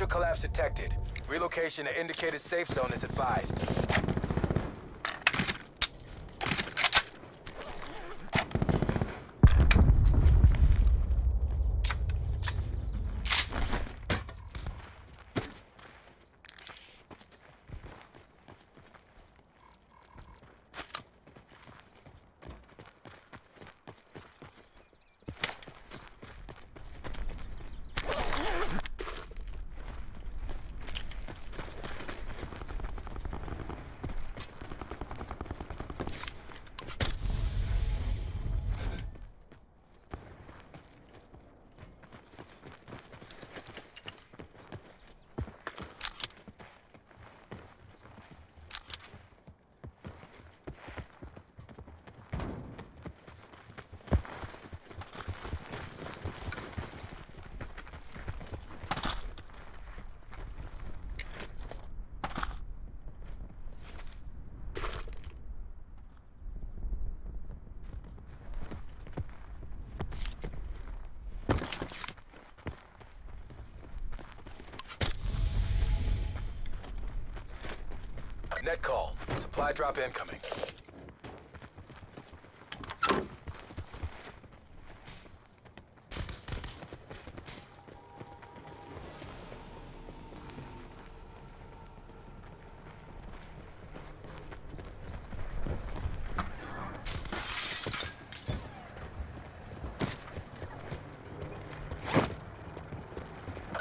Potential collapse detected. Relocation to indicated safe zone is advised. Net call. Supply drop incoming.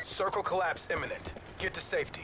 Circle collapse imminent. Get to safety.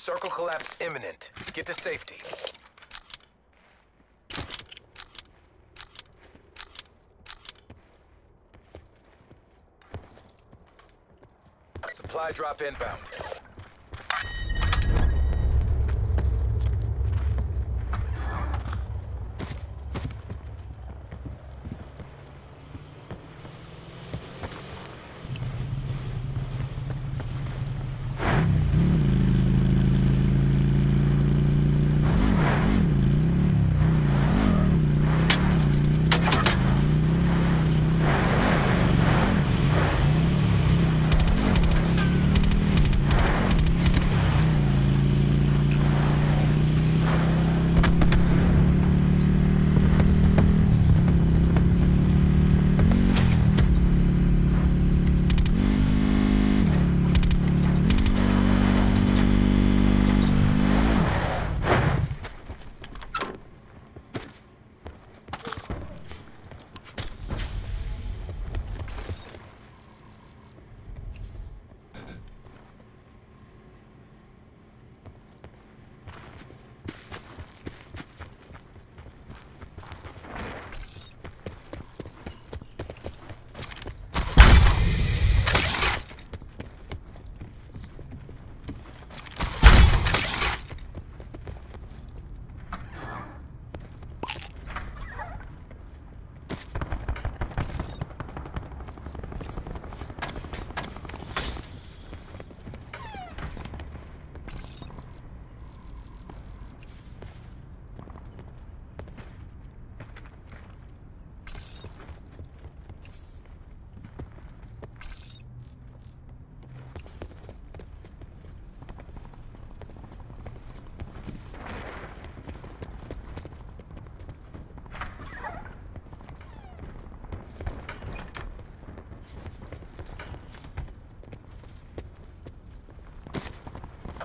Circle collapse imminent. Get to safety. Supply drop inbound.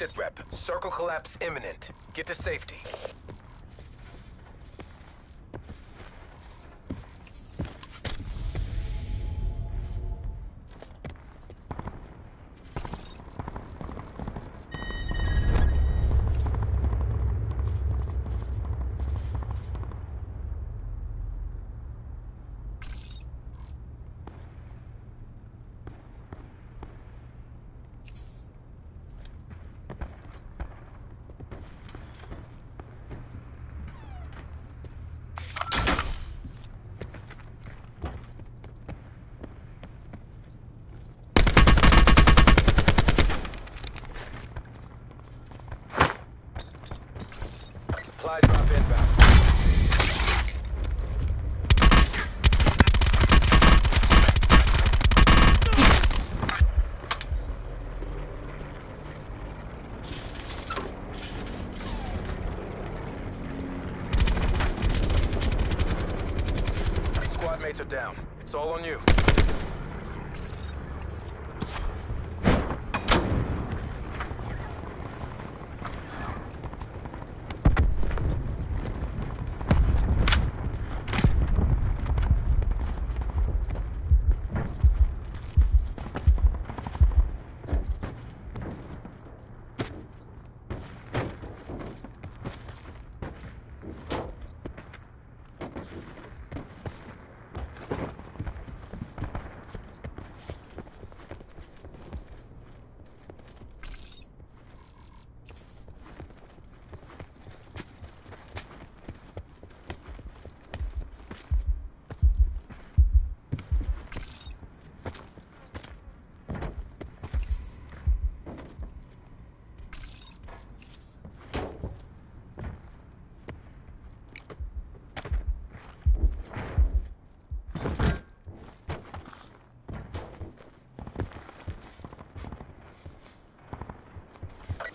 Sit rep. Circle collapse imminent. Get to safety. Supply drop inbound. Squad mates are down. It's all on you.